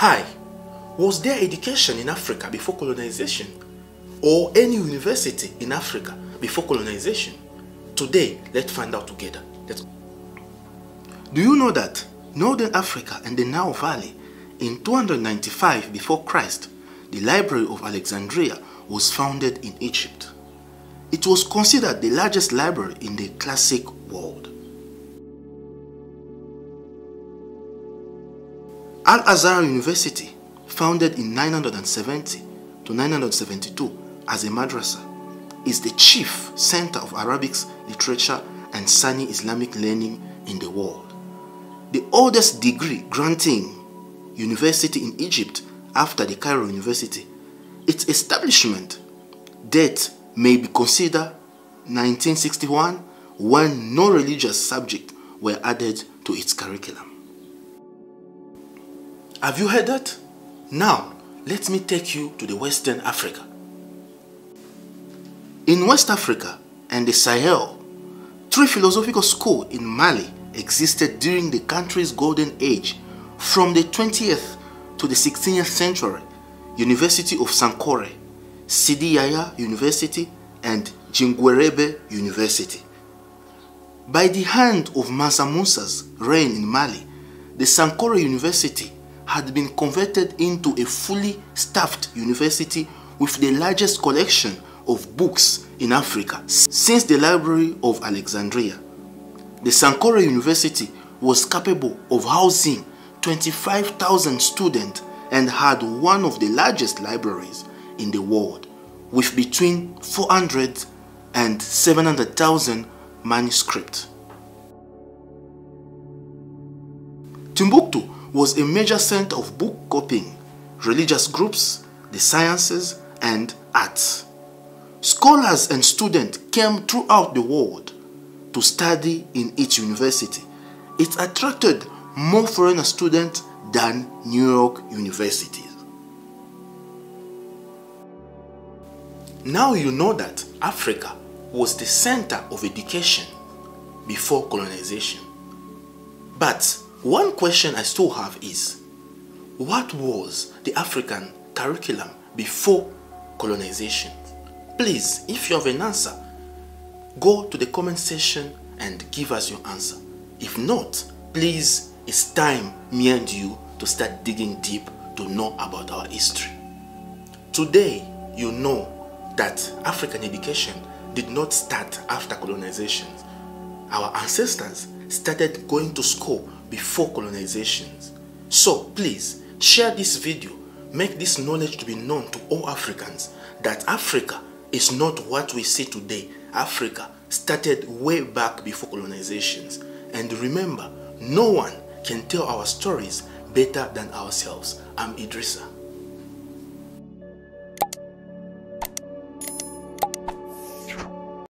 Hi, was there education in Africa before colonization? Or any university in Africa before colonization? Today, let's find out together. Let's... Do you know that Northern Africa and the Nile Valley in 295 before Christ, the Library of Alexandria was founded in Egypt. It was considered the largest library in the classic world. Al-Azhar University, founded in 970 to 972 as a madrasa, is the chief center of Arabic literature and Sunni Islamic learning in the world. The oldest degree granting university in Egypt after the Cairo University, its establishment date may be considered 1961 when no religious subject were added to its curriculum. Have you heard that? Now, let me take you to the Western Africa. In West Africa and the Sahel, three philosophical schools in Mali existed during the country's golden age from the 20th to the 16th century. University of Sankore, Sidi Yahya University and Djinguereber University. By the hand of Mansa Musa's reign in Mali, the Sankore University had been converted into a fully staffed university with the largest collection of books in Africa since the Library of Alexandria. The Sankore University was capable of housing 25,000 students and had one of the largest libraries in the world with between 400 and 700,000 manuscripts. Timbuktu was a major center of book copying, religious groups, the sciences, and arts. Scholars and students came throughout the world to study in its university. It attracted more foreign students than New York universities. Now you know that Africa was the center of education before colonization. But one question I still have is, what was the African curriculum before colonization? Please, if you have an answer, go to the comment section and give us your answer. If not, please, it's time me and you to start digging deep to know about our history. Today, you know that African education did not start after colonization. Our ancestors started going to school before colonizations. So please share this video, make this knowledge to be known to all Africans that Africa is not what we see today. Africa started way back before colonizations. And remember, no one can tell our stories better than ourselves. I'm Idrissa.